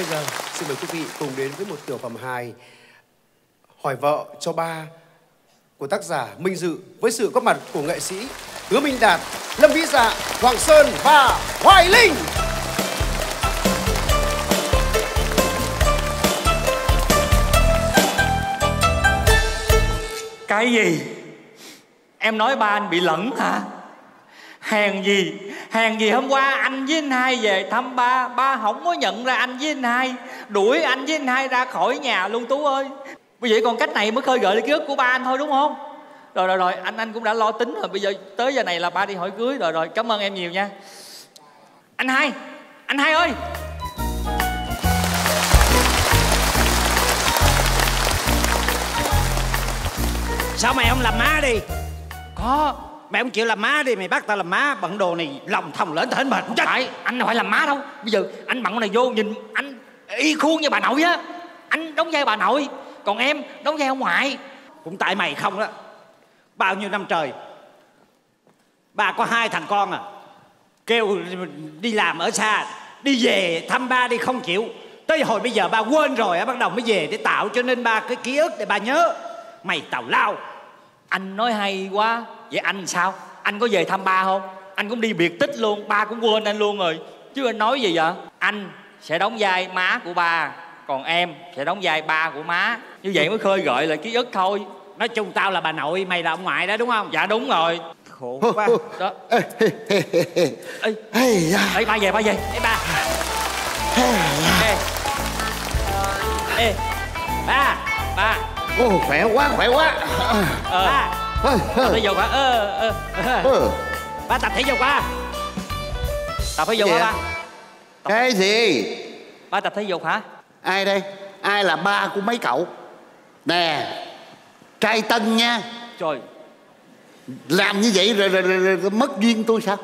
bây giờ xin mời quý vị cùng đến với một tiểu phẩm hài hỏi vợ cho ba của tác giả Minh Dự với sự góp mặt của nghệ sĩ Hứa Minh Đạt, Lâm Vĩ Dạ, Hoàng Sơn và Hoài Linh. Cái gì? Em nói ba anh bị lẫn hả? Hèn gì? Hèn gì? Hôm qua anh với anh hai về thăm ba Ba không có nhận ra anh với anh hai. Đuổi anh với anh hai ra khỏi nhà luôn Tú ơi. Bây giờ còn cách này mới khơi gợi lại ký ức của ba anh thôi đúng không? Rồi rồi rồi anh anh cũng đã lo tính rồi. Bây giờ tới giờ này là ba đi hỏi cưới Rồi rồi. Cảm ơn em nhiều nha. Anh hai Anh hai ơi! Sao mày không làm má đi? Có Mày không chịu làm má đi Mày bắt tao làm má Bận đồ này lòng thòng lên thỉnh mệt chết. Phải anh đâu phải làm má đâu. Bây giờ anh bận con này vô nhìn anh y khuôn như bà nội á. Anh đóng vai bà nội Còn em đóng vai ông ngoại. Cũng tại mày không đó. Bao nhiêu năm trời Bà có hai thằng con à. Kêu đi làm ở xa Đi về thăm ba đi không chịu. Tới hồi bây giờ ba quên rồi á Bắt đầu mới về để tạo cho nên ba cái ký ức để ba nhớ. Mày tào lao. Anh nói hay quá Vậy anh sao? Anh có về thăm ba không? Anh cũng đi biệt tích luôn Ba cũng quên anh luôn rồi. Chứ anh nói gì vậy? Anh sẽ đóng vai má của ba Còn em sẽ đóng vai ba của má. Như vậy mới khơi gợi lại ký ức thôi. Nói chung tao là bà nội Mày là ông ngoại đó đúng không? Dạ đúng rồi. Khổ quá. Đó. Ê, ê, ê, ê, ê. Ê, Ê, da. Ê ba về ba về. Ê ba. Ê Ê Ba Ba. Ô, khỏe quá, khỏe quá. Ờ. Ba. Ê, Tập thể dục hả ờ ê. Ba tập thể dục quá Tập thể dục hả ba vậy? Cái gì? Ba tập thể dục hả Ai đây? Ai là ba của mấy cậu? Nè, trai tân nha. Trời Làm như vậy rồi, rồi, rồi, rồi, rồi mất duyên tôi sao?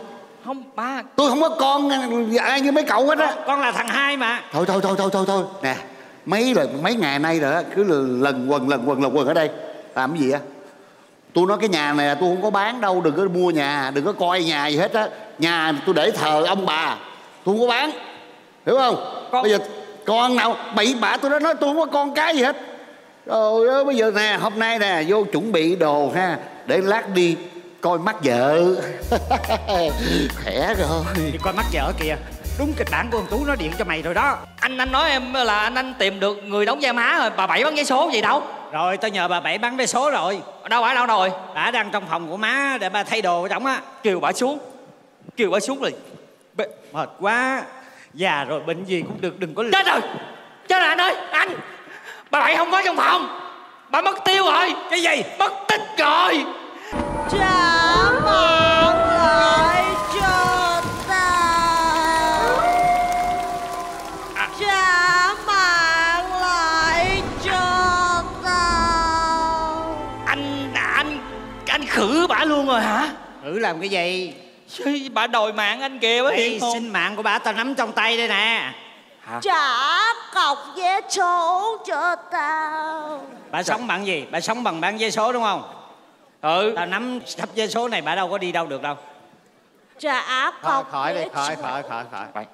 Không ba Tôi không có con ai như mấy cậu hết á. Con là thằng hai mà Thôi thôi thôi thôi thôi thôi. Nè, mấy lần mấy ngày nay rồi á, cứ lần quần lần quần lần quần ở đây. Làm cái gì á? Tôi nói cái nhà này là tôi không có bán đâu, đừng có mua nhà, đừng có coi nhà gì hết á. Nhà tôi để thờ ông bà, tôi không có bán. Hiểu không? Con- Bây giờ con nào bậy bạ tôi đã nói tôi không có con cái gì hết. Rồi ơi, bây giờ nè, hôm nay nè, vô chuẩn bị đồ ha, để lát đi coi mắt vợ. Khỏe rồi. Đi coi mắt vợ kìa Đúng kịch bản của ông Tú nó điện cho mày rồi đó. Anh anh nói em là anh anh tìm được người đóng vai má rồi Bà Bảy bán vé số gì đâu? Rồi tao nhờ bà Bảy bán vé số rồi. Đâu phải đâu rồi. Bà đang trong phòng của má để bà thay đồ ở trong á. Kêu bà xuống. Kêu bà xuống liền Bê- Mệt quá. Già rồi bệnh gì cũng được đừng có Chết rồi. Chết rồi anh ơi Anh. Bà Bảy không có trong phòng. Bà mất tiêu rồi. Cái gì? Mất tích rồi. Trả mạng lại Khử bà luôn rồi hả? Thử làm cái gì? Chứ bà đòi mạng anh kìa bà Ê, hiểu không sinh mạng của bà tao nắm trong tay đây nè. Trả cọc vé số cho tao. Bà sống bằng gì? Bà sống bằng bán vé số đúng không? Ừ. Tao nắm sắp vé số này bà đâu có đi đâu được đâu. Trả cọc khỏi đi khỏi khỏi khỏi khỏi. Bảy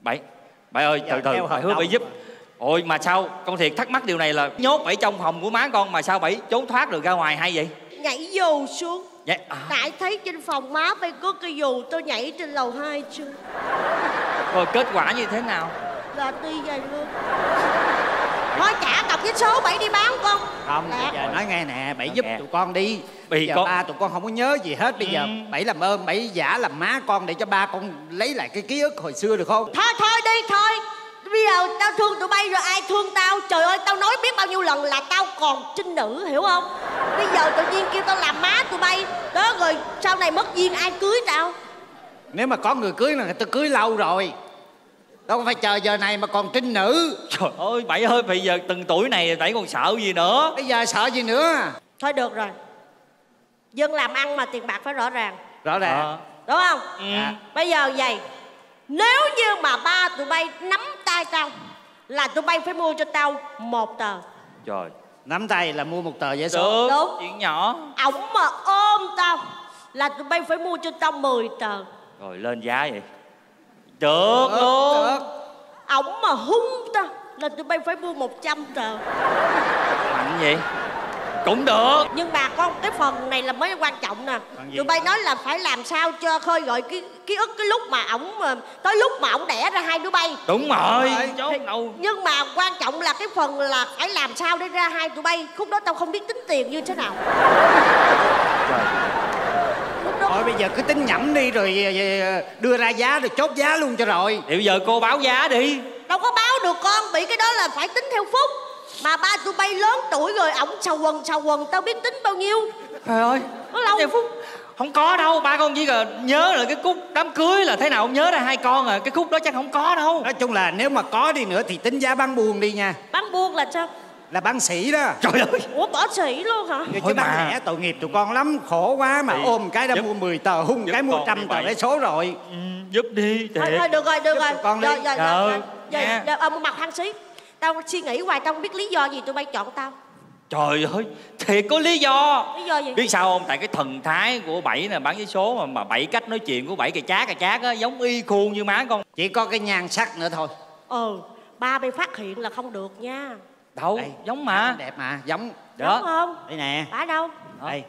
Bảy Bảy ơi từ từ hợp hứa Bảy giúp. Rồi. Ôi mà sao con thiệt thắc mắc điều này là Nhốt Bảy trong phòng của má con Mà sao Bảy trốn thoát được ra ngoài hay vậy nhảy dù xuống. Dạ à, tại thấy trên phòng má bay có cái dù tôi nhảy trên lầu hai chưa Rồi kết quả như thế nào? Là đi vậy luôn. Thôi trả cọc vé số bảy đi bán con. Không bây giờ nói nghe nè Bảy giúp Nè. tụi con đi. Vì Bây giờ con- ba tụi con không có nhớ gì hết. Bây giờ Ừ. Bảy làm ơn Bảy giả làm má con Để cho ba con lấy lại cái ký ức hồi xưa được không? Thôi thôi đi thôi bây giờ tao thương tụi bay rồi ai thương tao? Trời ơi tao nói biết bao nhiêu lần là tao còn trinh nữ hiểu không? Bây giờ tự nhiên kêu tao làm má tụi bay. Đó rồi sau này mất duyên ai cưới tao? Nếu mà có người cưới là người ta cưới lâu rồi. Đâu có phải chờ giờ này mà còn trinh nữ. Trời ơi Bảy ơi bây giờ từng tuổi này Bảy còn sợ gì nữa? Bây giờ sợ gì nữa? Thôi được rồi. Dân làm ăn mà tiền bạc phải rõ ràng. Rõ ràng. Ờ. đúng không? Ừ. Dạ. bây giờ vậy nếu như mà ba tụi bay nắm tay tao là tụi bay phải mua cho tao một tờ. Trời Nắm tay là mua một tờ vé số. Được Đúng. Chuyện nhỏ. Ổng mà ôm tao là tụi bay phải mua cho tao 10 tờ. Rồi lên giá vậy. Được Được, luôn. Được. ổng mà hung tao là tụi bay phải mua 100 tờ. Mạnh vậy cũng được. Nhưng mà con cái phần này là mới quan trọng nè. Tụi bay nói là phải làm sao cho khơi gợi ký ký ức cái lúc mà ổng mà tới lúc mà ổng đẻ ra hai đứa bay. Đúng rồi. Thì- chốt đâu nhưng mà quan trọng là cái phần là phải làm sao để ra hai tụi bay. Khúc đó tao không biết tính tiền như thế nào. Thôi bây giờ cứ tính nhẩm đi rồi ờ, đưa ra giá rồi chốt giá luôn cho rồi. Thì bây giờ cô báo giá đi. Đâu có báo được con bị cái đó là phải tính theo phút mà ba tụi bay lớn tuổi rồi ổng xào quần xào quần tao biết tính bao nhiêu. Trời ơi. Có lâu. Phút. Không có đâu ba con chỉ là nhớ là cái khúc đám cưới là thế nào không nhớ ra hai con à cái khúc đó chắc không có đâu. Nói chung là nếu mà có đi nữa thì tính giá bán buôn đi nha. Bán buôn là sao? Là bán sĩ đó. Trời ơi. Ủa bỏ sĩ luôn hả? Chứ Thôi bán mà. lẻ tội nghiệp tụi con lắm Khổ quá mà Thì ôm cái đã giúp- mua 10 tờ Hung giúp cái mua trăm tờ vé số rồi. Ừ, giúp đi thôi, thiệt. thôi được rồi được Giúp rồi. con đi. rồi rồi Ờ, rồi rồi nha. rồi ờ mặt hàng sĩ tao suy nghĩ hoài tao không biết lý do gì tụi bay chọn tao. Trời ơi thiệt có lý do. Lý do gì? Biết sao không? Tại cái thần thái của bảy nè bán vé số mà mà bảy cách nói chuyện của bảy cà chát cà chát á giống y khuôn như má con. Chỉ có cái nhan sắc nữa thôi. Ờ ba bay phát hiện là không được nha. Đâu? Đây. giống mà. Đẹp mà giống. Đúng đó. không? Đây nè. Bả đâu? Đây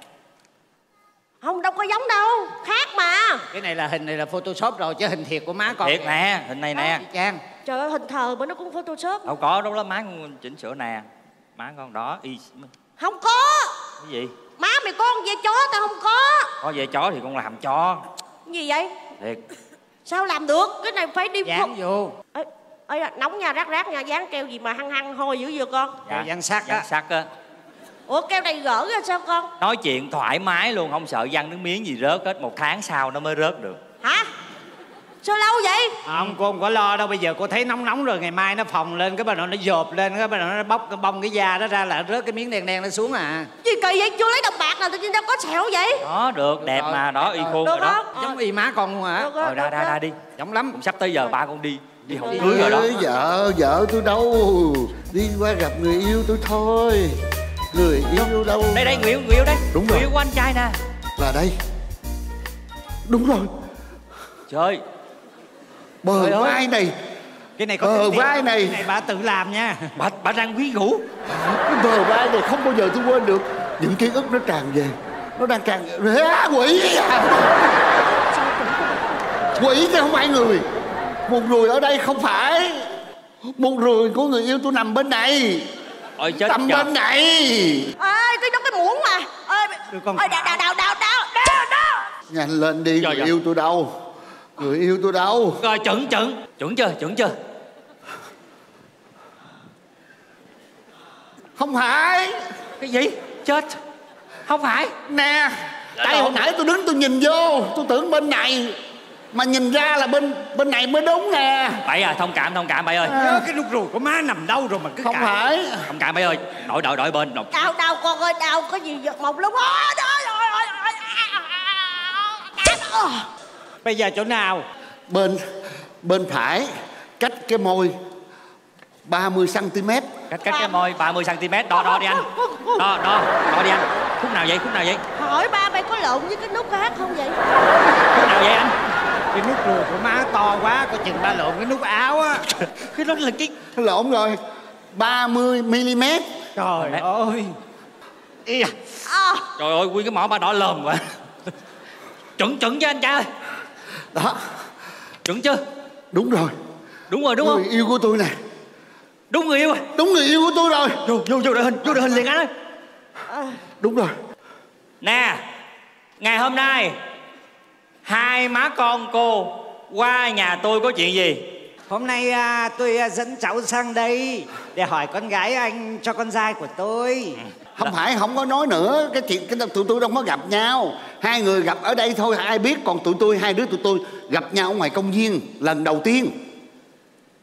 không đâu có giống đâu. Khác mà. Cái này là hình này là photoshop rồi chứ hình thiệt của má con thiệt nè hình này nè. Trang trời ơi hình thờ mà nó cũng photoshop. Đâu có đâu đó má con chỉnh sửa nè. Má con đó y không có. Cái gì? Má mày có con dê chó tao không có. Có về chó thì con làm cho Cái gì vậy? Thiệt. Sao làm được? Cái này phải đi Dán vô. Ê, ê, nóng nha rát rát nha dán keo gì mà hăng hăng hôi dữ vậy con? Keo dán sắt dán á. sắt á. Ủa keo này gỡ ra sao con? Nói chuyện thoải mái luôn không sợ văng nước miếng gì rớt hết. Một tháng sau nó mới rớt được. Hả sao lâu vậy? Không cô không có lo đâu. Bây giờ cô thấy nóng nóng rồi Ngày mai nó phồng lên Cái bắt đầu nó dột lên Cái bắt đầu nó bóc cái bông cái da đó ra là rớt cái miếng đen đen nó xuống à. Gì kỳ vậy? Chưa lấy đồng bạc nào tự nhiên tao có sẹo vậy? Đó được đẹp rồi, mà đó y khuôn rồi đó. không? Giống y má con luôn hả? Được rồi ra ra ra đi. Giống lắm. Cũng sắp tới giờ ba con đi. Đi Đi. cưới rồi đó. vợ vợ tôi đâu? Đi qua gặp người yêu tôi thôi. Người yêu đâu? Đây đây người yêu người yêu đây. Đúng người rồi. yêu của anh trai nè. Là đây. Đúng rồi. Trời bờ Trời ơi. vai này. Cái này có Ờ, tiền. vai này. Cái này bà tự làm nha. Bà bà đang quyến rũ cái bờ vai này không bao giờ tôi quên được. Những ký ức nó tràn về. Nó đang tràn về. À, quỷ à. quỷ chứ không phải người. Một người ở đây không phải. Một người của người yêu tôi nằm bên này. Ôi chết nằm bên này. Ơi cái đó cái muỗng mà. Ơi ơi đào đào đào đào đào đào đào. Nhanh lên đi Trời người ơi. yêu tôi đâu người yêu tôi đâu rồi chuẩn chuẩn chuẩn chưa chuẩn chưa không phải cái gì chết không phải nè Dạ tại đâu. hồi nãy tôi đứng tôi nhìn vô tôi tưởng bên này mà nhìn ra là bên bên này mới đúng nè bảy à thông cảm thông cảm bảy ơi Nhớ cái nút ruồi của má nằm đâu rồi mà cứ không cãi. phải thông cảm bảy ơi đổi đổi đổi bên đổi đào đào con ơi đào có gì giật một lúc ôi, ôi, ôi, ôi. Bây giờ chỗ nào? Bên bên phải cách cái môi 30 cm cách cách cái môi 30 cm đo đo đi anh. Đo đo đo đi anh. Khúc nào vậy? Khúc nào vậy? Hỏi ba mày có lộn với cái nút khác không vậy? Khúc nào vậy anh? Cái nút ruồi của má to quá Coi chừng ba lộn cái nút áo á. Cái đó là cái lộn rồi. 30 mm Trời Mẹ. ơi. Ý à. à, trời ơi nguyên cái mỏ ba đỏ lờm quá. Chuẩn chuẩn cho anh trai ơi đó. Chuẩn chưa? Đúng rồi. Đúng rồi đúng người không? yêu của tôi nè đúng người yêu rồi. Đúng người yêu của tôi rồi. Vô vô vô đội hình vô đội hình liền anh ơi. Đúng rồi. Nè ngày hôm nay hai má con cô qua nhà tôi có chuyện gì? Hôm nay à, tôi à, dẫn cháu sang đây Để hỏi con gái anh cho con trai của tôi không phải không có nói nữa. Cái chuyện cái tụi tôi đâu có gặp nhau. Hai người gặp ở đây thôi ai biết. Còn tụi tôi hai đứa tụi tôi gặp nhau ở ngoài công viên lần đầu tiên.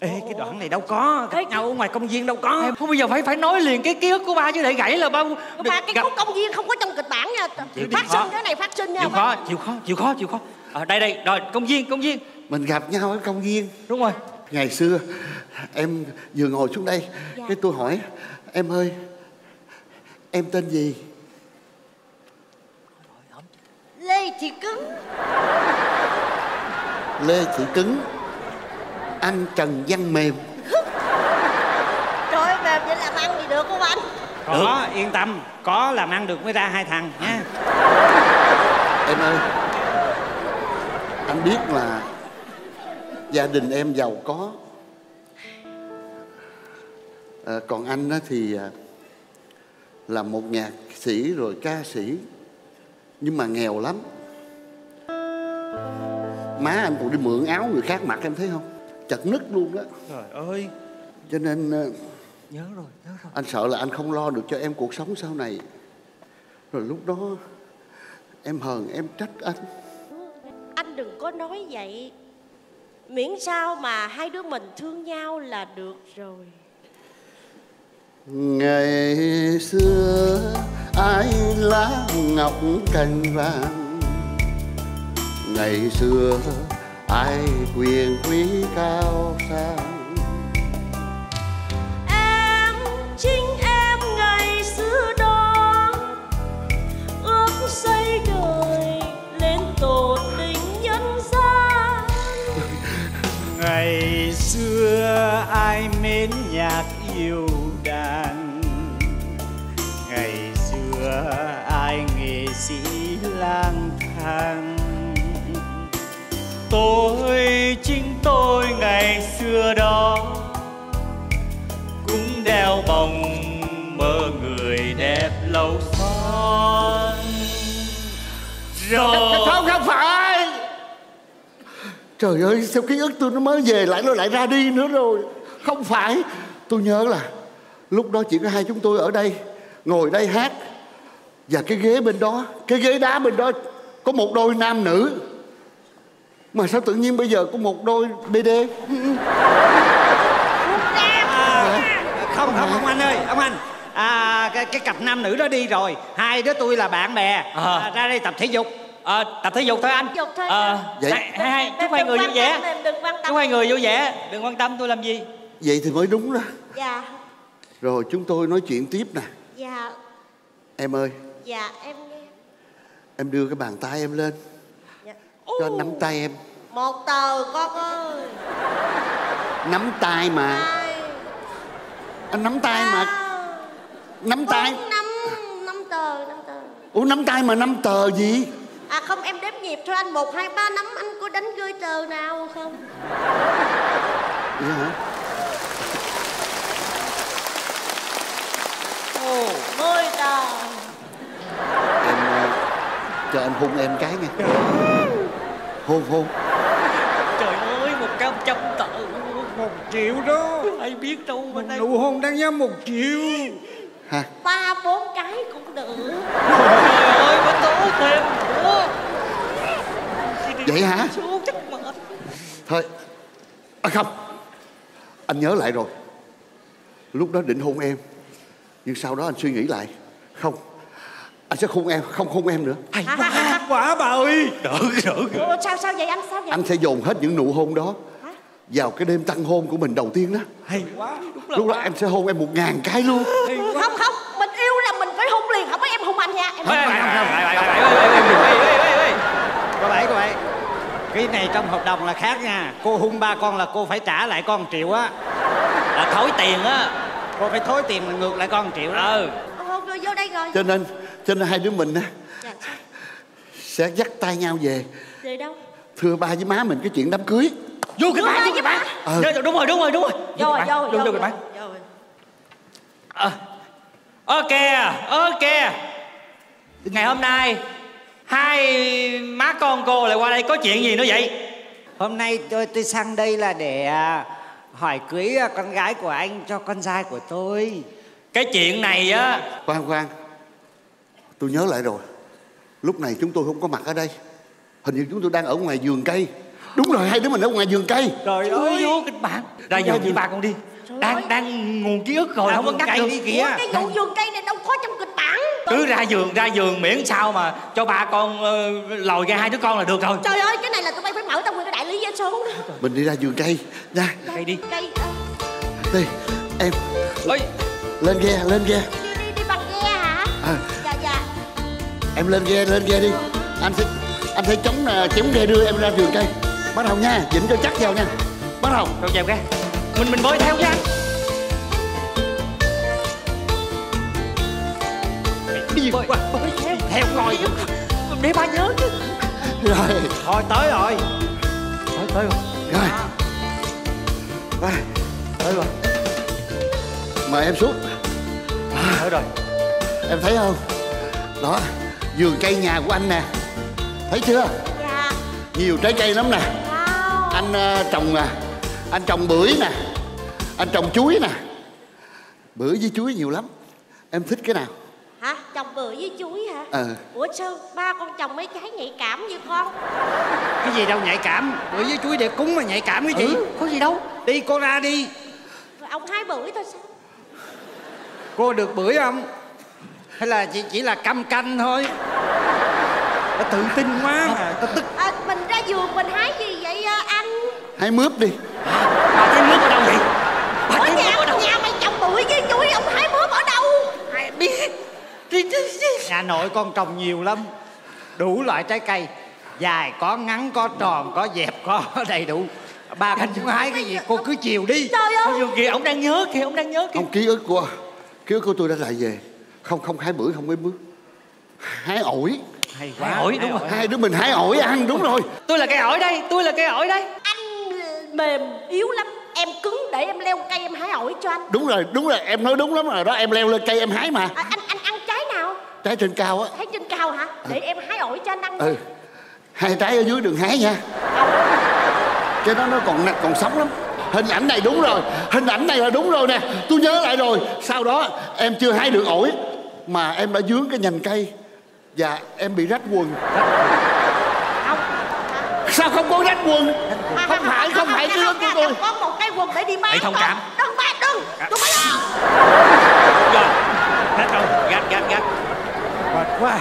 Ê cái đoạn này đâu có. Gặp Ê, nhau ở ngoài công viên đâu có. Em không bao giờ phải phải nói liền cái ký ức của ba chứ để gãy là ba mà cái gặp- khúc công viên không có trong kịch bản nha. Chịu phát sinh khó. cái này phát sinh nha. Chịu khó chịu khó chịu khó chịu khó. À, đây đây rồi công viên công viên. Mình gặp nhau ở công viên. Đúng rồi. Ngày xưa em vừa ngồi xuống đây. Dạ. cái tôi hỏi em ơi em tên gì? Lê thị cứng. Lê thị cứng. Anh trần văn mềm. Vậy làm ăn gì được không anh? Có yên tâm. Có làm ăn được mới ra hai thằng nha. Em ơi anh biết là gia đình em giàu có. À, còn anh á thì à, là một nhạc sĩ rồi ca sĩ. Nhưng mà nghèo lắm. Má anh còn đi mượn áo người khác mặc em thấy không? Chật nứt luôn đó. Trời ơi. Cho nên à, nhớ rồi nhớ rồi. anh sợ là anh không lo được cho em cuộc sống sau này. Rồi lúc đó em hờn em trách anh. Anh đừng có nói vậy. Miễn sao mà hai đứa mình thương nhau là được rồi ngày xưa ai lá ngọc cành vàng? Ngày xưa ai quyền quý cao sang? Sĩ lang thang. Tôi chính tôi ngày xưa đó, cũng đeo bồng mơ người đẹp lâu son. Rồi không? Không phải. Trời ơi, sao ký ức tôi nó mới về lại, nó lại ra đi nữa rồi. Không phải. Tôi nhớ là lúc đó chỉ có hai chúng tôi ở đây, ngồi đây hát và cái ghế bên đó cái ghế đá bên đó có một đôi nam nữ. Mà sao tự nhiên bây giờ có một đôi bd không không không anh ơi ông anh. À, cái, cái cặp nam nữ đó đi rồi. Hai đứa tôi là bạn bè. Ờ. à, ra đây tập thể dục. Ờ, tập thể dục thôi anh. Dục thôi. Ờ, Vậy- hai, hai, hai, chúc hai người vui vẻ. Chúc hai người vui vẻ. Đừng quan tâm tôi làm gì. Vậy thì mới đúng đó. Dạ. Rồi chúng tôi nói chuyện tiếp nè. Dạ. Em ơi dạ em nghe. Em đưa cái bàn tay em lên. Dạ. cho anh nắm tay em. một tờ con ơi. Nắm tay mà. Hai anh nắm tay mà. Nắm tay. bốn năm năm tờ năm tờ. Ủa nắm tay mà năm tờ gì? À không em đếm nhịp thôi anh. Một hai ba năm anh có đánh rơi tờ nào không? Vậy hả? Mười tờ cho anh hôn em cái nghe. Hôn hôn. Trời ơi một trăm trăm tờ một triệu đó. Ai biết đâu bên đây nụ hôn đáng giá một triệu. Ha. Ba bốn cái cũng được. Trời ơi có tố thêm nữa. Vậy hả? Xuống chắc mệt. Thôi. À không. Anh nhớ lại rồi. Lúc đó định hôn em nhưng sau đó anh suy nghĩ lại. Không À, anh sẽ khung em không khung em nữa. Hay quá. quá bà ơi. Đỡ đỡ Ủa, sao sao vậy anh? Sao vậy? Anh sẽ dồn hết những nụ hôn đó Hả? vào cái đêm tăng hôn của mình đầu tiên đó. Hay quá. Đúng là lúc đó em sẽ hôn em một ngàn cái luôn. Không không mình yêu là mình phải hôn liền không có em hôn anh nha. Em không phải không không. Cô bảy cô bảy. Cái này trong hợp đồng là khác nha. Cô hôn ba con là cô phải trả lại con triệu á. Là thối tiền á. Cô phải thối tiền ngược lại con triệu đó. Ừ. Ờ, vô đây rồi. Cho nên cho nên hai đứa mình á dạ, sẽ dắt tay nhau về. Về đâu? Thưa ba với má mình cái chuyện đám cưới. Vô kịch bản vô kịch bản Ờ. Dạ, đúng rồi đúng rồi đúng rồi. Vô rồi vô vô vô kịch bản rồi. Ờ. ok ok. Ngày hôm nay hai má con cô lại qua đây có chuyện gì nữa vậy? Hôm nay tôi tôi sang đây là để à, hỏi cưới à, con gái của anh cho con trai của tôi. Cái chuyện này á khoan khoan tôi nhớ lại rồi. Lúc này chúng tôi không có mặt ở đây. Hình như chúng tôi đang ở ngoài vườn cây. Đúng rồi hai đứa mình ở ngoài vườn cây. Trời ơi. Vô kịch bản. Ra giờ với ba con đi. Đang đang nguồn ký ức rồi không có cắt được đi kìa. Ủa, cái vụ vườn cây này đâu có trong kịch bản. Cứ ra giường ra giường miễn sao mà cho ba con ờ, lòi ra hai đứa con là được rồi. Trời ơi cái này là tụi bay phải mở trong nguyên cái đại lý vé số đó. mình đi ra vườn cây. Nha. Cây đi. Cây. Đi em. Ơi lên ghe lên ghe. Đi đi đi bằng ghe hả? À. em lên ghe lên ghe đi. Anh sẽ anh sẽ chống à, chống ghe đưa em ra vườn cây. Bắt đầu nha dịnh cho chắc vào nha. Bắt đầu đâu chèo ra mình mình bơi theo với anh gì? Bơi quá bơi theo. Theo coi. Để ba nhớ chứ. Rồi. Thôi tới rồi. Tới tới rồi. Rồi. Đây, tới rồi. Mời em xuống. Tới rồi. Em thấy không? Đó vườn cây nhà của anh nè. Thấy chưa? Dạ. Nhiều trái cây lắm nè. Wow. Anh ờ, trồng nè. Anh trồng bưởi nè. Anh trồng chuối nè. Bưởi với chuối nhiều lắm. Em thích cái nào? Hả? Trồng bưởi với chuối hả? Ờ. ủa sao ba con trồng mấy trái nhạy cảm như con? Cái gì đâu nhạy cảm? Bữa với chuối đẹp cúng mà nhạy cảm cái gì? Ừ, có gì đâu. Đi cô ra đi. Rồi ông hái bưởi thôi sao? Cô được bưởi không hay là chỉ chỉ là căm canh thôi. Nó tự tin quá à. Tao tức. À, mình ra vườn mình hái gì vậy à, anh hãy mướp đi. Bà thấy nước ở đâu vậy? Bà ở nhà ở đâu? nhà mày trồng bưởi với chuối ông hái mướp ở đâu? Ai biết. Đi, đi, đi. nhà nội con trồng nhiều lắm. Đủ loại trái cây. Dài có ngắn có tròn có dẹp có đầy đủ. Ba con muốn hái cái gì cô cứ chiều đi. Trời ơi. Kìa ông đang nhớ kìa ông đang nhớ kìa. Không ký ức của ký ức của tôi đã lại về không không hái bưởi không hái mướp hái ổi. Hay Hái ổi, đúng rồi. hai đứa mình hái ổi ăn đúng rồi. Tôi là cây ổi đây tôi là cây ổi đây. Anh mềm yếu lắm. Em cứng để em leo cây em hái ổi cho anh. Đúng rồi đúng rồi. Em nói đúng lắm rồi đó. Em leo lên cây em hái mà. À, anh anh ăn trái nào? Trái trên cao á. Hái trên cao hả? Để em hái ổi cho anh ăn ừ. Hai trái ở dưới đừng hái nha. Cái đó nó còn còn sống lắm. Hình ảnh này đúng rồi. Hình ảnh này là đúng rồi nè. Tôi nhớ lại rồi. Sau đó em chưa hái được ổi mà em đã dướng cái nhành cây. Và em bị rách quần. Không sao không có rách quần? À, không phải không phải ký ức của tôi. có một cái quần để đi bán Hãy thông cảm. đừng bán đừng đừng bán đâu rồi. Gắt rồi. Gắt gắt gắt. Mệt quá.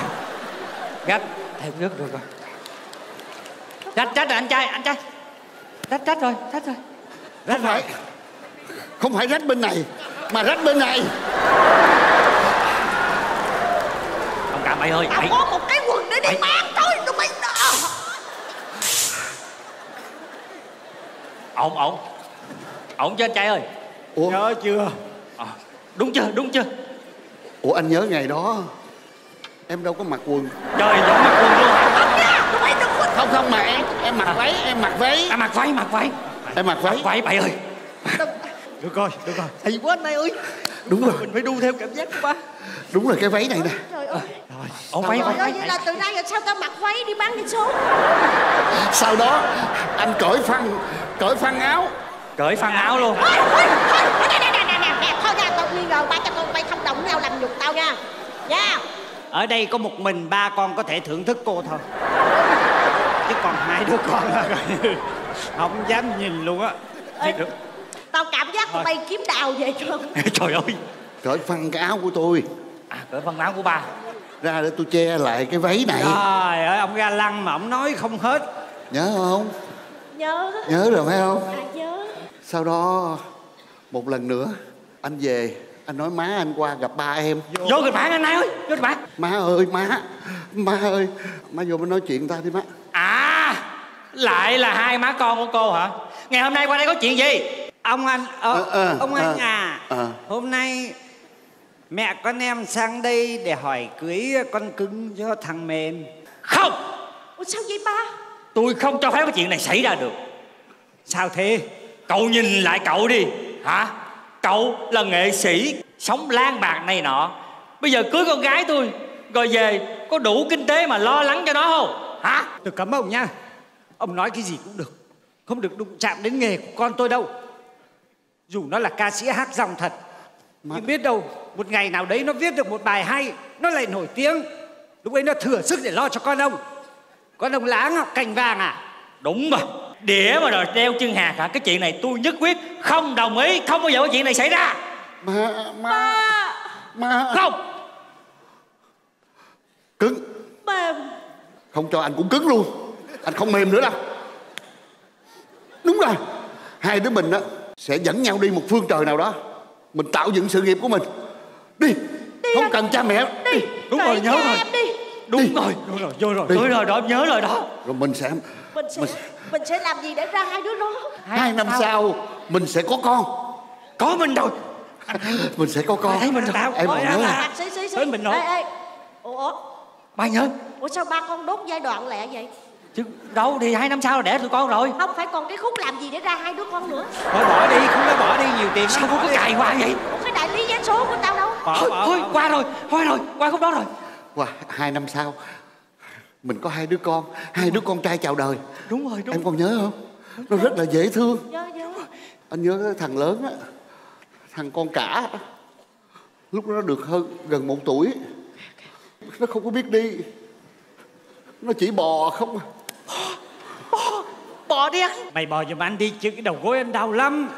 Gắt. Thêm nước được rồi. Trách trách rồi anh trai anh trai. Trách trách rồi trách rồi. Không phải không phải rách bên này mà rách bên này mày ơi tao mày có một cái quần để đi Hãy- bán thôi đừng bán đâu ổn ổn ổn chưa anh trai ơi. Ủa? Nhớ chưa? À, đúng chưa đúng chưa? Ủa anh nhớ ngày đó em đâu có mặc quần. Trời giống mặc quần luôn. Tụi không không mà em em mặc váy em mặc váy. À, mặc váy mặc váy. Em mặc váy. Váy mày ơi. Được rồi được rồi. Hay quá anh ơi. Đúng rồi. Mình phải đu theo cảm giác của ba đúng rồi cái váy này nè. Trời ơi. Ổn váy váy váy. Là từ nay giờ sao tao mặc váy đi bán đi số? Sau đó? Anh cởi phăng cởi phăng áo. Cởi phăng áo luôn. Thôi thôi thôi nè nè nè nè nè nè thôi nha tao nghi ngờ ba cha con bay thông đồng với nhau làm nhục tao nha. Nha. Ở đây có một mình ba con có thể thưởng thức cô thôi. Chứ còn hai đứa con là không dám nhìn luôn á. Tao cảm giác tụi bay kiếm đào vậy trời ơi. Cởi phăng cái áo của tôi à, cởi phăng áo của ba. Ra để tôi che lại cái váy này. Trời ơi ông ga lăng mà ông nói không hết. Nhớ không? Nhớ. Nhớ rồi phải không? À nhớ. Sau đó một lần nữa anh về anh nói má anh qua gặp ba em. Vô kịch bản anh này ơi vô kịch bản. Má ơi má má ơi má vô mới nói chuyện ta đi má. À lại là hai má con của cô hả? Ngày hôm nay qua đây có chuyện gì? Ông anh ờ, Ờ, ờ, ông anh ờ, à ờ. hôm nay mẹ con em sang đây để hỏi cưới con cưng cho thằng mền không! Ủa sao vậy ba? Tôi không cho phép cái chuyện này xảy ra được. Sao thế? Cậu nhìn lại cậu đi. Hả? Cậu là nghệ sĩ sống lang bạc này nọ. Bây giờ cưới con gái tôi rồi về có đủ kinh tế mà lo lắng cho nó không? Hả? Tôi cấm ông nha. Ông nói cái gì cũng được. Không được đụng chạm đến nghề của con tôi đâu. Dù nó là ca sĩ hát dòng thật nhưng biết đâu một ngày nào đấy nó viết được một bài hay nó lại nổi tiếng. Lúc ấy nó thừa sức để lo cho con ông. Con ông lá ngọc cành vàng à? Đúng rồi. Đĩa mà rồi đeo chân hạt hả? Cái chuyện này tôi nhất quyết không đồng ý. Không bao giờ có chuyện này xảy ra. Má má má không. Cứng. Mềm không cho anh cũng cứng luôn. Anh không mềm nữa đâu. Đúng rồi. Hai đứa mình á sẽ dẫn nhau đi một phương trời nào đó. Mình tạo dựng sự nghiệp của mình đi, không anh. cần cha mẹ. Đi đúng Kệ rồi nhớ rồi. em đi. Đúng Đi. rồi vô rồi vô rồi Đi. đúng rồi đó nhớ rồi đó. Rồi mình sẽ mình sẽ Mình- mình sẽ làm gì để ra hai đứa đó hai năm sau mình sẽ có con. Có mình rồi. Mình sẽ có con. Thấy mình rồi. Tao- em Ôi, à, nhớ không? à, xí xí xí. Tới mình nói. ê, ê, ủa? Ba nhớ. Ủa sao ba con đốt giai đoạn lẹ vậy? Chứ đâu thì hai năm sau là đẻ tụi con rồi. Không phải còn cái khúc làm gì để ra hai đứa con nữa. Thôi bỏ đi không có bỏ đi nhiều tiền sao bỏ có đi. cài qua vậy? Ủa cái đại lý vé số của tao đâu bỏ, thôi bỏ, thôi bỏ. qua rồi qua rồi qua khúc đó rồi. Wow, hai năm sau mình có hai đứa con hai đứa con trai chào đời. Đúng rồi đúng em còn nhớ không? Nó rất là dễ thương. Nhớ nhớ. Anh nhớ cái thằng lớn á thằng con cả. Lúc đó nó được hơn gần một tuổi. Nó không có biết đi. Nó chỉ bò không bỏ đi anh. Mày bò giùm anh đi chứ cái đầu gối anh đau lắm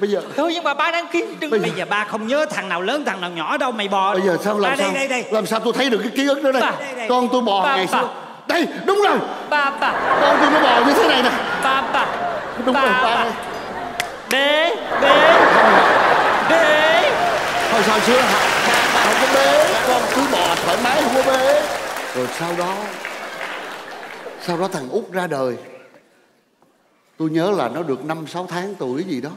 bây giờ thôi nhưng mà ba đang kiếm đừng Bây bây giờ ba không nhớ thằng nào lớn thằng nào nhỏ đâu mày bò bây giờ sao làm à, sao? đây đây. Đây làm sao tôi thấy được cái ký ức đó đây? Bà. Đây, đây. con tôi bò Bà, ngày bà. xưa. Đây đúng rồi. Ba ba. Con tôi nó bò như thế này nè. Ba ba. Đúng Bà, rồi bà. ba. bế bế bế hồi hồi xưa hả không có bế. Con cứ bò thoải mái không có bế. Rồi sau đó sau đó thằng út ra đời. Tôi nhớ là nó được năm sáu tháng tuổi gì đó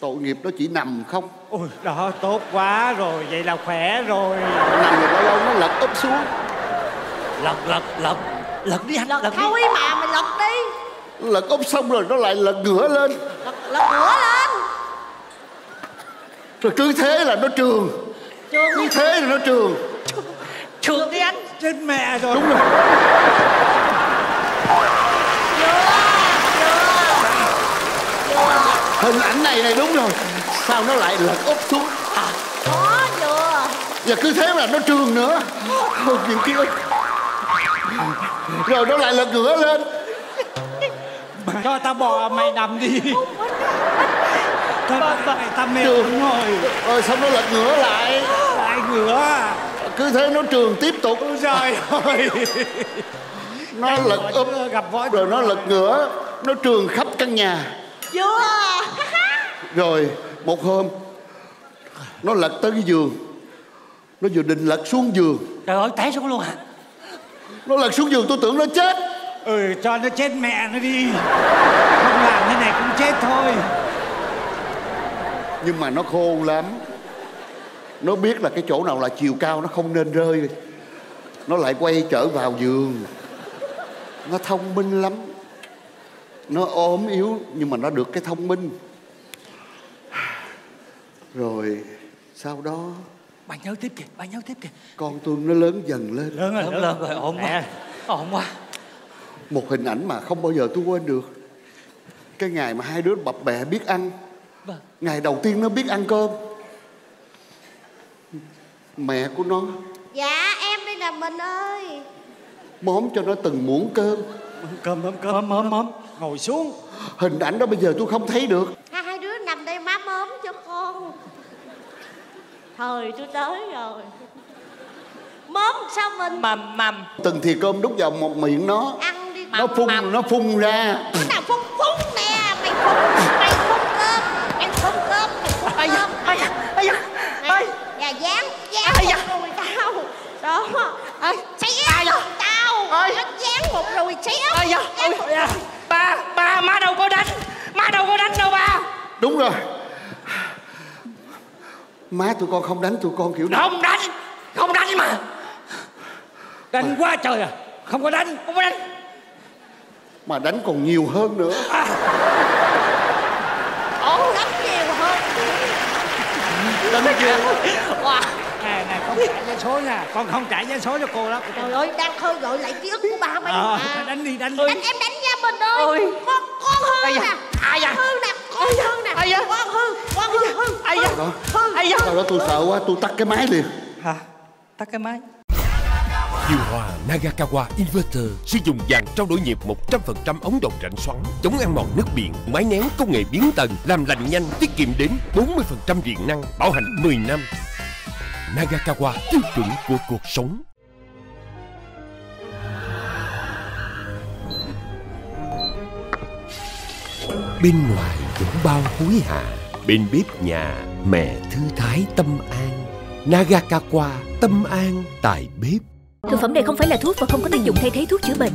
tội nghiệp nó chỉ nằm không. Ôi đó tốt quá rồi vậy là khỏe rồi. Nằm rồi lâu lâu nó lật úp xuống? Lật lật lật lật đi anh lật lật đi. Thôi mà mày lật đi. Lật úp xong rồi nó lại lật ngửa lên. Lật lật ngửa lên. Rồi cứ thế là nó trường. Trường cứ thế là nó trường. Trường đi anh. Chết mẹ rồi. Đúng rồi hình ảnh này này đúng rồi. Sao nó lại lật úp xuống? Có chưa và cứ thế mà nó trường nữa. Những ký ức rồi nó lại lật ngửa lên. Cho tao bò mày nằm đi. Tao mày tao mệt Trường. rồi. Rồi xong nó lật ngửa lại? Lại ngửa cứ thế nó trường tiếp tục. Trời ơi. Nó lật úp chưa? Gặp võ rồi nó lật ngửa. Nó trường khắp căn nhà chưa rồi một hôm nó lật tới cái giường. Nó vừa định lật xuống giường. Trời ơi té xuống luôn hả? Nó lật xuống giường tôi tưởng nó chết. Ừ cho nó chết mẹ nó đi. Không làm thế này cũng chết thôi. Nhưng mà nó khôn lắm. Nó biết là cái chỗ nào là chiều cao nó không nên rơi. Nó lại quay trở vào giường. Nó thông minh lắm nó ốm yếu nhưng mà nó được cái thông minh. Rồi sau đó bà nhớ tiếp kìa bà nhớ tiếp kìa. Con tôi nó lớn dần lên. Lớn rồi lớn lớn rồi ổn quá. Mẹ. ổn quá. Một hình ảnh mà không bao giờ tôi quên được. Cái ngày mà hai đứa bập bẹ biết ăn. Vâng. ngày đầu tiên nó biết ăn cơm. Mẹ của nó. Dạ em đây là mình ơi. Móm cho nó từng muỗng cơm cơm mớm cơm. Mớm mớm ngồi xuống. Hình ảnh đó bây giờ tôi không thấy được. Hai hai đứa nằm đây má mớm cho con. Thời tôi tới rồi. Mớm sao mình? Mầm mầm. Từng thìa cơm đút vào một miệng nó. Ăn đi. Nó phun mắm. nó phun ra. Cái nào phun phun nè. Mày phun mày phun cơm. Mày phun cơm mày phun ai da cơm. ai da ai da ai Nhà dán dán Ai da? tao. Đó. Ai dán Ôi, một da. ba ba má đâu có đánh má đâu có đánh đâu ba. Đúng rồi. Má tụi con không đánh tụi con kiểu nào không đánh không đánh mà. Đánh quá trời à. Không có đánh không có đánh. Mà đánh còn nhiều hơn nữa. Ồ đánh nhiều hơn. Đánh ghê. Wow. Không trả vé số nha. Con không trả vé số cho cô đó Trời ơi đang khơi gợi lại ký ức của ba mày ờ mà đánh đi đánh Đánh đi em đánh nha mình ơi Ôi. Con con hư nè. Ai da? Hư nè Con hư nè. Ai da? Con hư Con hư hư ai da. Đó ai da. Sau đó tôi sợ quá tôi tắt cái máy liền hả? Tắt cái máy. Điều hòa Nagakawa Inverter sử dụng dàn trao đổi nhiệt 100% ống đồng rãnh xoắn, chống ăn mòn nước biển, máy nén công nghệ biến tần, làm lạnh nhanh, tiết kiệm đến 40% điện năng, bảo hành 10 năm. Nagakawa tiêu chuẩn của cuộc sống. Bên ngoài vẫn bao hối hả, bên bếp nhà mẹ thư thái tâm an. Nagakawa tâm an tại bếp. Thực phẩm này không phải là thuốc và không có tác dụng thay thế thuốc chữa bệnh.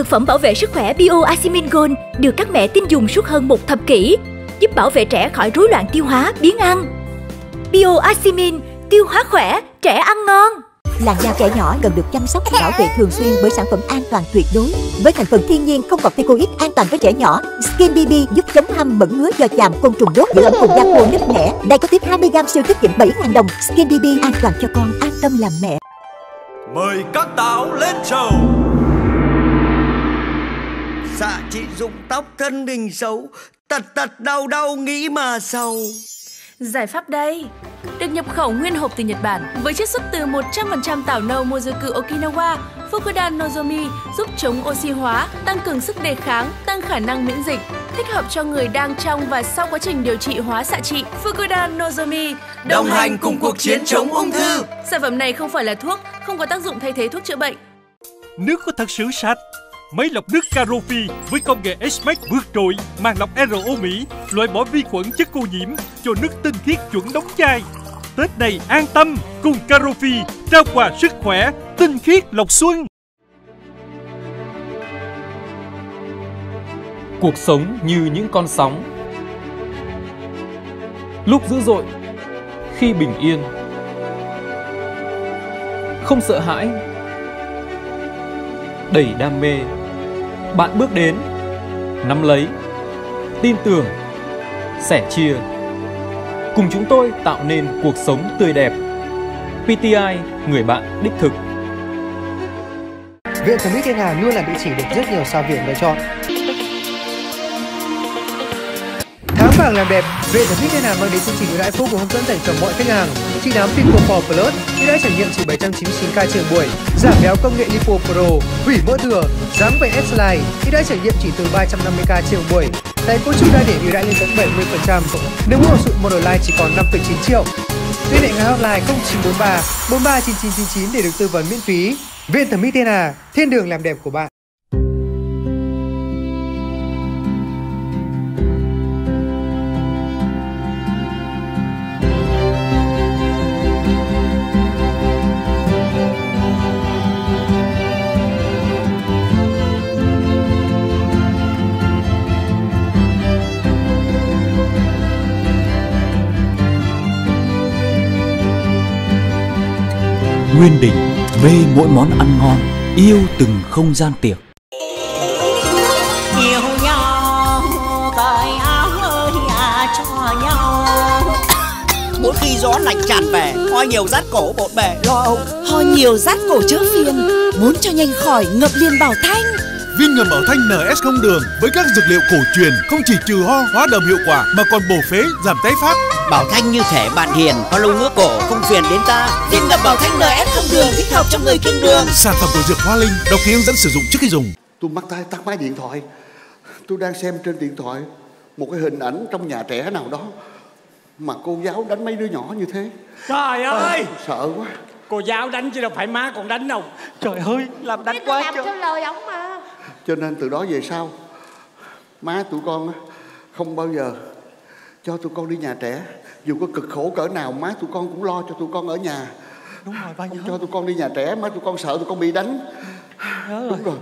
Thực phẩm bảo vệ sức khỏe Bio Acimin Gold được các mẹ tin dùng suốt hơn một thập kỷ, giúp bảo vệ trẻ khỏi rối loạn tiêu hóa, biến ăn. Bio Acimin, tiêu hóa khỏe, trẻ ăn ngon. Làn da trẻ nhỏ cần được chăm sóc bảo vệ thường xuyên bởi sản phẩm an toàn tuyệt đối với thành phần thiên nhiên không corticoid an toàn với trẻ nhỏ. Skin BB giúp chống hăm mẩn ngứa do chạm côn trùng đốt giữ ẩm cùng da khô nứt nẻ. Đây có tiếp 20g siêu tiết kiệm 7.000 đồng. Skin BB an toàn cho con, an tâm làm mẹ. Mời các táo lên trầu Dạ chị dụng tóc thân hình xấu Tật tật đau đau nghĩ mà sầu. Giải pháp đây Được nhập khẩu nguyên hộp từ Nhật Bản Với chiết xuất từ 100% tảo nâu Mozoku Okinawa Fukudan Nozomi giúp chống oxy hóa, tăng cường sức đề kháng, tăng khả năng miễn dịch Thích hợp cho người đang trong và sau quá trình điều trị hóa xạ trị. Fukudan Nozomi Đồng hành cùng cuộc chiến chống ung thư. Sản phẩm này không phải là thuốc, không có tác dụng thay thế thuốc chữa bệnh. Nước có thật sự sạch Máy lọc nước Carofi với công nghệ S-Max vượt trội, màng lọc RO Mỹ, loại bỏ vi khuẩn chất ô nhiễm cho nước tinh khiết chuẩn đóng chai. Tết này an tâm cùng Carofi trao quà sức khỏe, tinh khiết lọc xuân. Cuộc sống như những con sóng Lúc dữ dội Khi bình yên Không sợ hãi Đầy đam mê bạn bước đến. Nắm lấy. Tin tưởng. Sẻ chia. Cùng chúng tôi tạo nên cuộc sống tươi đẹp. PTI Người bạn đích thực. Viện Thẩm mỹ Thiên Hà luôn là địa chỉ được rất nhiều sao viện lựa chọn. Tháng vàng làm đẹp, Viện Thẩm mỹ Thiên Hà mang đến chương trình ưu đãi vô cùng hấp dẫn dành cho mọi khách hàng. Chi đám Pico for Plus, ưu đãi trải nghiệm chỉ 799k trên buổi, giảm béo công nghệ Lipo Pro, hủy mỡ thừa, dáng vẻ S-Line, ưu đãi trải nghiệm chỉ từ 350k trên buổi. Tại cô chú đa điểm ưu đãi lên tới 70%. Nếu mua một sự Model chỉ còn 5,9 triệu. Liên hệ ngay hotline 0943 439999 để được tư vấn miễn phí. Viện Thẩm mỹ Thiên Hà, thiên đường làm đẹp của bạn. Nguyên Đình mê mỗi món ăn ngon, yêu từng không gian tiệc. yêu nhau cởi áo ơi à cho nhau Mỗi khi gió lạnh tràn về Hoa nhiều rát cổ bột bề lo âu Ho nhiều rát cổ chữa phiền Muốn cho nhanh khỏi ngập liền bảo thanh Viên ngầm bảo thanh NS không đường với các dược liệu cổ truyền không chỉ trừ ho, hóa đờm hiệu quả mà còn bổ phế, giảm tái phát. Bảo thanh như thể bạn hiền Hoa lâu ngứa cổ không phiền đến ta Viên ngầm bảo thanh NS không đường thích hợp cho người kiêng đường Sản phẩm của dược Hoa Linh đọc ký hướng dẫn sử dụng trước khi dùng. Tôi mắc tay tắt máy điện thoại. Tôi đang xem trên điện thoại một cái hình ảnh trong nhà trẻ nào đó mà cô giáo đánh mấy đứa nhỏ như thế. Trời ơi À, sợ quá. Cô giáo đánh chứ đâu phải má còn đánh đâu Trời ơi làm đánh quá làm theo lời ổng mà Cho nên từ đó về sau má tụi con không bao giờ cho tụi con đi nhà trẻ. Dù có cực khổ cỡ nào má tụi con cũng lo cho tụi con ở nhà. Đúng rồi ba không nhớ. cho tụi con đi nhà trẻ má tụi con sợ tụi con bị đánh. Nhớ rồi. Đúng rồi.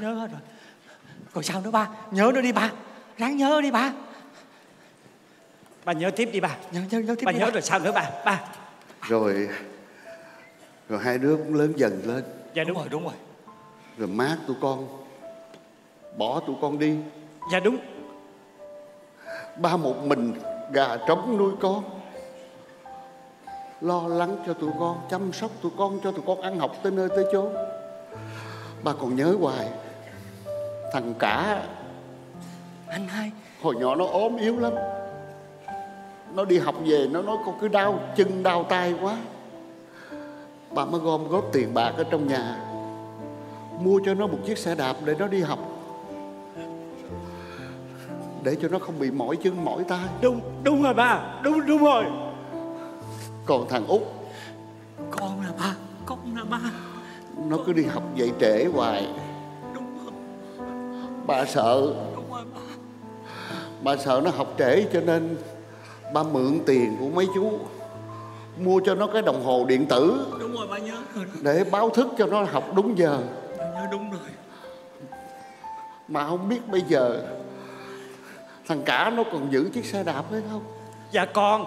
Nhớ hết rồi. Rồi sao nữa ba? Nhớ nữa đi ba. Ráng nhớ đi ba. Bà nhớ tiếp đi bà Nhớ, nhớ, nhớ tiếp Bà đi nhớ ba. rồi sao nữa bà Bà rồi rồi hai đứa cũng lớn dần lên. Dạ đúng rồi đúng rồi. Rồi má tụi con bỏ tụi con đi. Dạ đúng ba một mình gà trống nuôi con. Lo lắng cho tụi con chăm sóc tụi con cho tụi con ăn học tới nơi tới chốn. Ba còn nhớ hoài thằng cả Anh hai. hồi nhỏ nó ốm yếu lắm. Nó đi học về nó nói con cứ đau chân đau tay quá. Bà mới gom góp tiền bạc ở trong nhà mua cho nó một chiếc xe đạp để nó đi học để cho nó không bị mỏi chân mỏi tay. Đúng đúng rồi ba Đúng đúng rồi. Còn thằng út? Con là ba Con là ba. Nó cứ đi học dậy trễ hoài. Bà sợ. Bà. Sợ nó học trễ cho nên ba mượn tiền của mấy chú mua cho nó cái đồng hồ điện tử Đúng rồi ba nhớ rồi để báo thức cho nó học đúng giờ. Ba nhớ đúng rồi. Mà không biết bây giờ Thằng cả nó còn giữ chiếc xe đạp hay không? Dạ con.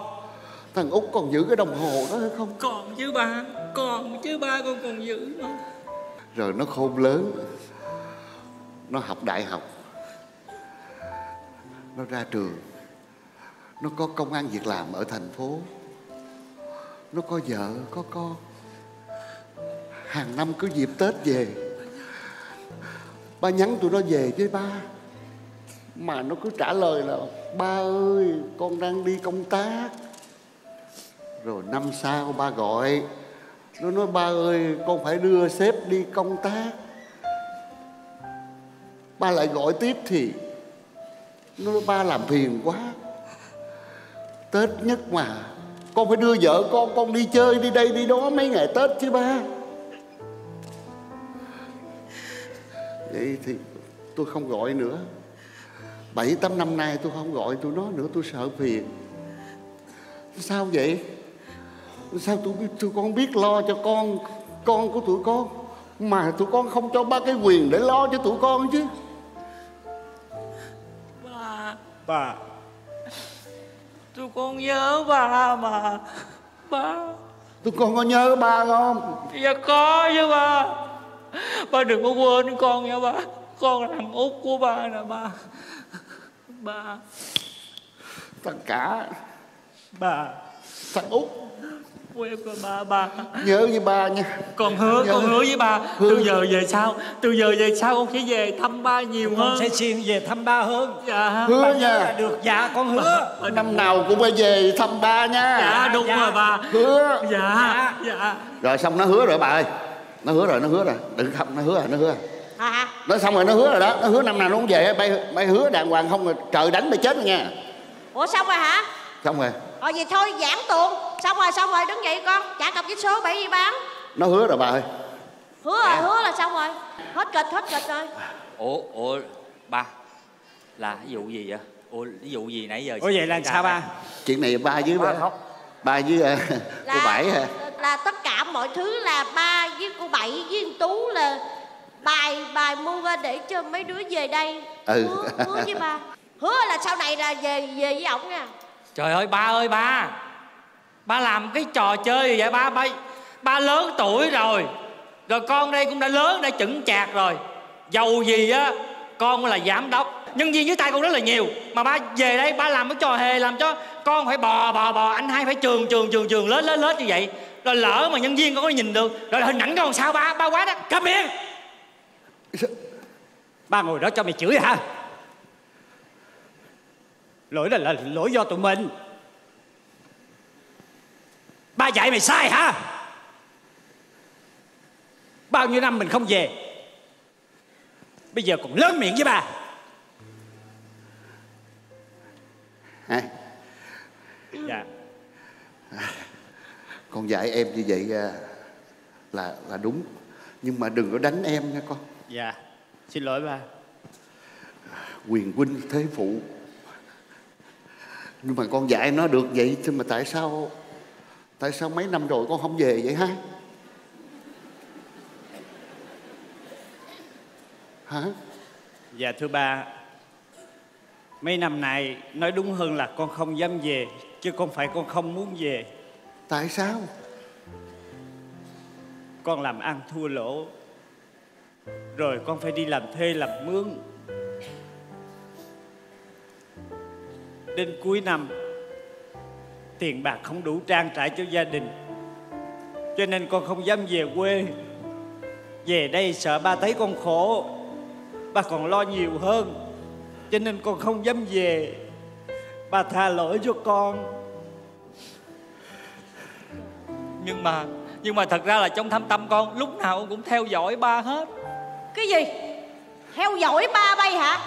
Thằng Út còn giữ cái đồng hồ đó hay không? Còn chứ ba còn chứ ba con còn giữ mà Rồi nó khôn lớn. Nó học đại học. Nó ra trường. Nó có công ăn việc làm ở thành phố. Nó có vợ, có con. Hàng năm cứ dịp Tết về. Ba nhắn tụi nó về với ba mà nó cứ trả lời là, Ba ơi, con đang đi công tác. Rồi năm sau ba gọi, Nó nói, ba ơi, con phải đưa sếp đi công tác. Ba lại gọi tiếp thì Nó nói, ba làm phiền quá. Tết nhất mà, Con phải đưa vợ con con đi chơi, đi đây, đi đó mấy ngày Tết chứ ba. Vậy thì tôi không gọi nữa. Bảy tám năm nay tôi không gọi tụi nó nữa tôi sợ phiền. Sao vậy? Sao tụi, tụi con biết lo cho con Con của tụi con Mà tụi con không cho ba cái quyền để lo cho tụi con chứ? Ba. Bà tụi con nhớ ba mà ba. Tụi con có nhớ ba không? Dạ có chứ ba. Ba đừng có quên con nha ba. Con là thằng út của ba nè ba ba. Thằng cả. Bà Thằng út. Quên rồi ba ba. Nhớ với ba nha. Con hứa Nhớ. con hứa với ba. Từ giờ về sau từ giờ về sau con sẽ về thăm ba nhiều Con hơn. sẽ xuyên về thăm ba hơn. Dạ. Hứa Ba nha. là được. Dạ con hứa. Năm nào cũng phải về thăm ba nha. Dạ đúng dạ. rồi ba. Hứa. Dạ dạ. Rồi xong nó hứa rồi bà ơi. Nó hứa rồi nó hứa rồi. Đừng không nó hứa rồi nó hứa. rồi hả Nó xong rồi nó hứa rồi đó. Nó hứa năm nào nó cũng về Bay, bay hứa đàng hoàng không rồi trời đánh mày chết rồi nha ủa xong rồi hả? Xong rồi. Rồi vậy thôi giảng tuồng. Xong rồi xong rồi đứng dậy con. Trả cặp vé số bảy đi bán. Nó hứa rồi bà ơi. Hứa rồi hứa là xong rồi. Hết kịch hết kịch rồi. Ủa ủa ba là ví dụ gì vậy? Ủa ví dụ gì nãy giờ Ủa vậy là sao ba? Chuyện này ba với Ba ba khóc. Ba với uh, cô Bảy hả? là tất cả mọi thứ là ba với cô bảy với anh tú là bài bài mua ra để cho mấy đứa về đây. Ừ. hứa, hứa với ba. Hứa là sau này là về về với ổng nha. Trời ơi ba ơi ba. Ba làm cái trò chơi gì vậy ba? Ba ba lớn tuổi rồi. Rồi con đây cũng đã lớn đã chững chạc rồi. Giàu gì á con là giám đốc. Nhân viên dưới tay con rất là nhiều. Mà ba về đây ba làm cái trò hề làm cho con phải bò bò bò. Anh hai phải trường trường trường trường lớn lớn lớn như vậy. Rồi lỡ mà nhân viên con có nhìn được rồi hình ảnh con sao ba? Ba quá đó Câm miệng Ba ngồi đó cho mày chửi hả? Lỗi là, là lỗi do tụi mình. Ba dạy mày sai hả? Bao nhiêu năm mình không về? Bây giờ còn lớn miệng với bà Hả? Dạ. Con dạy em như vậy à, là là đúng. Nhưng mà đừng có đánh em nha con Dạ. Xin lỗi ba Quyền huynh thế phụ. Nhưng mà con dạy nó được vậy Thì mà tại sao Tại sao mấy năm rồi con không về vậy ha Hả? Dạ thưa ba Mấy năm nay nói đúng hơn là con không dám về Chứ không phải con không muốn về. Tại sao? Con làm ăn thua lỗ rồi con phải đi làm thuê làm mướn Đến cuối năm, Tiền bạc không đủ trang trải cho gia đình. Cho nên con không dám về quê. Về đây sợ ba thấy con khổ, Ba còn lo nhiều hơn. Cho nên con không dám về. Ba tha lỗi cho con. Nhưng mà nhưng mà thật ra là trong thâm tâm con, lúc nào cũng theo dõi ba hết cái gì? Theo dõi ba bay hả?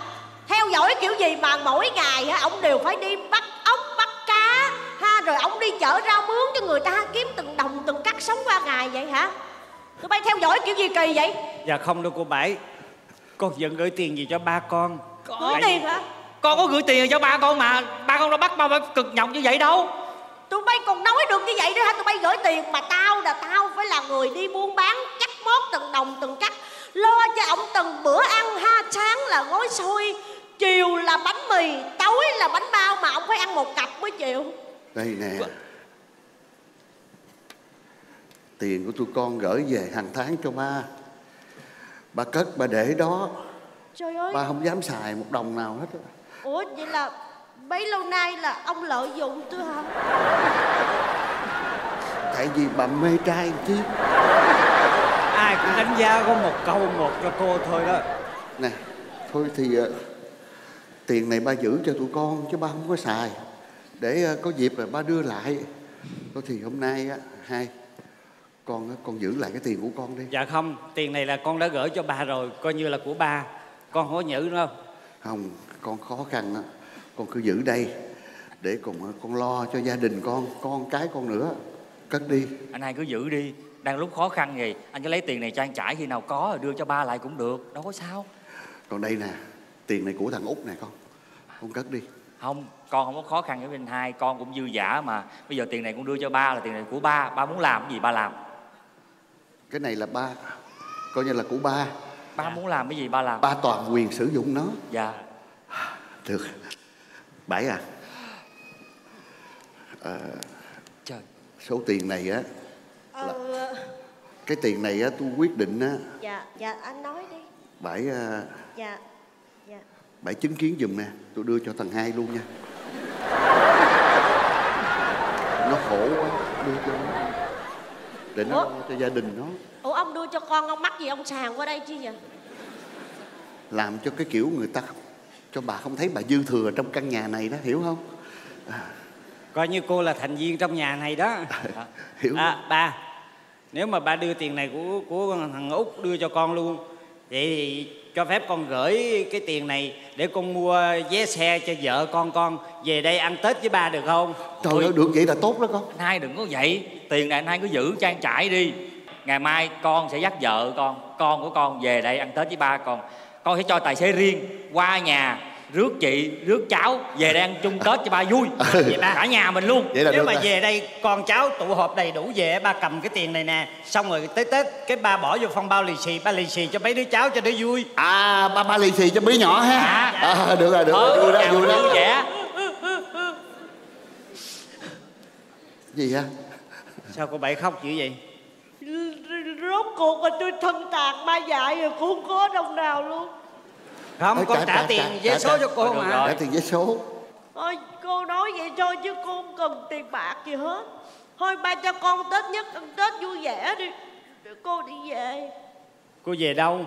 Theo dõi kiểu gì mà mỗi ngày hả ổng đều phải đi bắt ốc bắt cá ha rồi ổng đi chợ rau mướn cho người ta kiếm từng đồng từng cắt sống qua ngày vậy hả? Tụi bay theo dõi kiểu gì kỳ vậy? Dạ không đâu cô Bảy. Con vẫn gửi tiền gì cho ba con? Gửi tiền hả? Con có gửi tiền cho ba con mà? Ba con đã bắt ba phải cực nhọc như vậy đâu? Tụi bay còn nói được như vậy nữa hả? Tụi bay gửi tiền mà tao là tao phải là người đi buôn bán cắt mót từng đồng từng cắt lo cho ổng từng bữa ăn ha sáng là gói xôi chiều là bánh mì tối là bánh bao mà ông phải ăn một cặp mới chịu. Đây nè. Tiền của tụi con gửi về hàng tháng cho ba. Ba cất ba để đó. Trời ơi. Ba không dám xài một đồng nào hết ủa vậy là bấy lâu nay là ông lợi dụng tôi hả? Tại vì bà mê trai chứ ai cũng đánh giá có một câu một cho cô thôi đó. Nè thôi thì ờ, tiền này ba giữ cho tụi con chứ ba không có xài. Để ờ, có dịp rồi ba đưa lại. Thôi thì hôm nay á hai con á, con giữ lại cái tiền của con đi. Dạ không tiền này là con đã gửi cho bà rồi coi như là của ba. Con không có nhử nữa đâu. Không con khó khăn á con cứ giữ đây để cùng ờ, con lo cho gia đình con con cái con nữa. Cất đi. Anh hai cứ giữ đi đang lúc khó khăn vậy anh cứ lấy tiền này anh trải khi nào có rồi đưa cho ba lại cũng được. Đâu có sao. Còn đây nè tiền này của thằng út nè con. Con cất đi. Không con không có khó khăn với anh hai con cũng dư giả mà. Bây giờ tiền này con đưa cho ba là tiền này của ba. Ba muốn làm cái gì ba làm? Cái này là ba coi như là của ba. Ba muốn làm cái gì ba làm? Ba toàn quyền sử dụng nó. Dạ. Được. Bảy à. Ờ, Trời. số tiền này á ờ cái tiền này á tôi quyết định á. Dạ dạ anh nói đi. Bảy à, dạ dạ. bảy chứng kiến giùm nè. Tôi đưa cho thằng hai luôn nha. Nó khổ quá đưa cho nó. Để nó Ủa? lo cho gia đình nó. Ủa ông đưa cho con ông mắc gì? Ông sàng qua đây chứ vậy làm cho cái kiểu người ta cho bà không thấy bà dư thừa trong căn nhà này đó hiểu không? Coi như cô là thành viên trong nhà này đó. Hiểu. À, ba nếu mà ba đưa tiền này của của thằng út đưa cho con luôn vậy thì cho phép con gửi cái tiền này để con mua vé xe cho vợ con con về đây ăn tết với ba được không? Trời ơi được vậy là tốt đó con. Anh hai đừng có vậy. Tiền này anh hai cứ giữ trang trải đi. Ngày mai con sẽ dắt vợ con con của con về đây ăn tết với ba con. Con sẽ cho tài xế riêng qua nhà rước chị rước cháu về đây ăn chung tết cho ba vui. Vậy ba. cả nhà mình luôn. Vậy là nếu mà rồi. về đây con cháu tụ họp đầy đủ về ba cầm cái tiền này nè xong rồi tới tết cái ba bỏ vô phong bao lì xì ba lì xì cho mấy đứa cháu cho nó vui. À ba ba lì xì cho bí nhỏ ha. Dạ. à, được rồi được rồi vui đó vui đó vui vẻ. Gì á sao cô bảy khóc dữ vậy? Rốt cuộc là tôi thân tạc ma dại rồi cũng không có đồng nào luôn không con trả- trả, trả- tiền trả- vé số cho cô mà. trả tiền vé số. Thôi cô nói vậy thôi chứ cô không cần tiền bạc gì hết. Thôi ba cho con tết nhất ăn tết vui vẻ đi. Để cô đi về. Cô về đâu?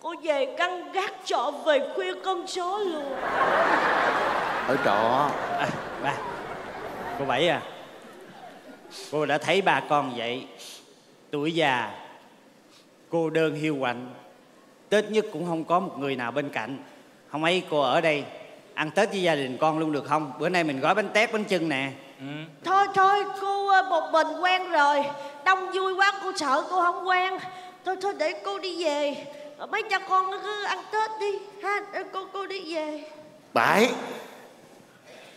Cô về căng gác trọ về khuya con số luôn. Ở trọ. À, ba. Cô bảy à cô đã thấy ba con vậy. Tuổi già cô đơn hiu quạnh tết nhất cũng không có một người nào bên cạnh. Không ấy cô ở đây ăn tết với gia đình con luôn được không? Bữa nay mình gói bánh tét bánh chưng nè. Thôi thôi cô ờ, một mình quen rồi. Đông vui quá cô sợ cô không quen. Thôi thôi để cô đi về. Ờ, mấy cha con cứ ăn tết đi. Ha để cô cô đi về. Bảy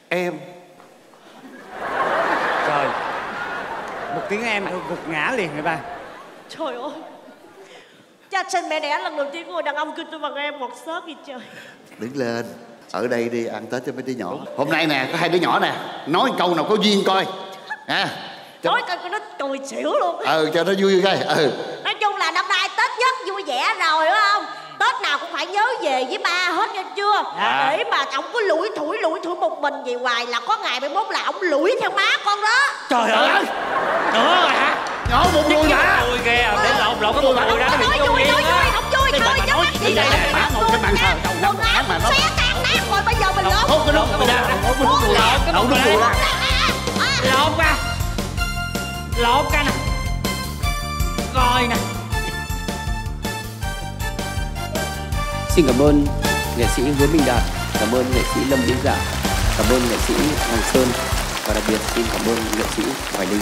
em. Trời. Một tiếng em gục ngã liền rồi ba trời ơi cha sinh mẹ đẻ lần đầu tiên của người đàn ông kêu tôi bằng em một sớt gì trời đứng lên ở đây đi ăn tết cho mấy đứa nhỏ. Hôm nay nè có hai đứa nhỏ nè nói câu nào có duyên coi. À cho, nói coi nó cười xỉu luôn. Ừ cho nó vui coi ừ. Nói chung là năm nay tết nhất vui vẻ rồi đúng không? Tết nào cũng phải nhớ về với ba hết nghe chưa? Dạ. để mà ông có lủi thủi lủi thủi một mình vậy hoài là có ngày mai mốt là ông lủi theo má con đó. Trời ơi! Nữa rồi hả nhỏ một người hả vui kìa để lộn lộn cái bụng người ra nó bị duyên vui á không vui thôi chứ gì đi đây nè, bác ngồi trên bàn thờ, đầu năm mà nó- xé tan nát rồi bây giờ mình lột không cái đó người ta không có người ra đâu có người ra lộn ra lộn ra nè coi nè Xin cảm ơn nghệ sĩ Hứa Minh Đạt, cảm ơn nghệ sĩ Lâm Vĩ Dạ, cảm ơn nghệ sĩ Hoàng Sơn và đặc biệt xin cảm ơn nghệ sĩ Hoài Linh.